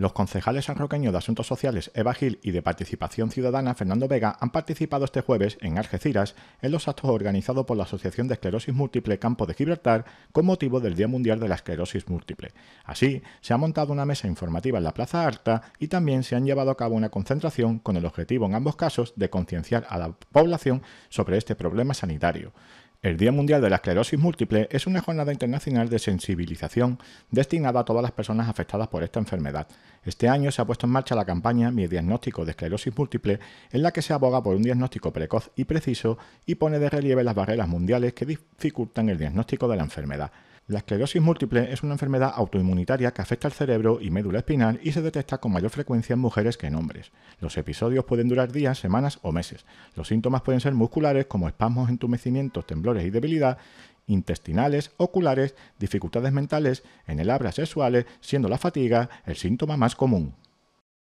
Los concejales sanroqueños de Asuntos Sociales Eva Gil y de Participación Ciudadana Fernando Vega han participado este jueves en Algeciras en los actos organizados por la Asociación de Esclerosis Múltiple Campo de Gibraltar con motivo del Día Mundial de la Esclerosis Múltiple. Así, se ha montado una mesa informativa en la Plaza Alta y también se han llevado a cabo una concentración con el objetivo en ambos casos de concienciar a la población sobre este problema sanitario. El Día Mundial de la Esclerosis Múltiple es una jornada internacional de sensibilización destinada a todas las personas afectadas por esta enfermedad. Este año se ha puesto en marcha la campaña Mi diagnóstico de esclerosis múltiple, en la que se aboga por un diagnóstico precoz y preciso y pone de relieve las barreras mundiales que dificultan el diagnóstico de la enfermedad. La esclerosis múltiple es una enfermedad autoinmunitaria que afecta al cerebro y médula espinal y se detecta con mayor frecuencia en mujeres que en hombres. Los episodios pueden durar días, semanas o meses. Los síntomas pueden ser musculares como espasmos, entumecimientos, temblores y debilidad, intestinales, oculares, dificultades mentales, en el habla sexuales, siendo la fatiga el síntoma más común.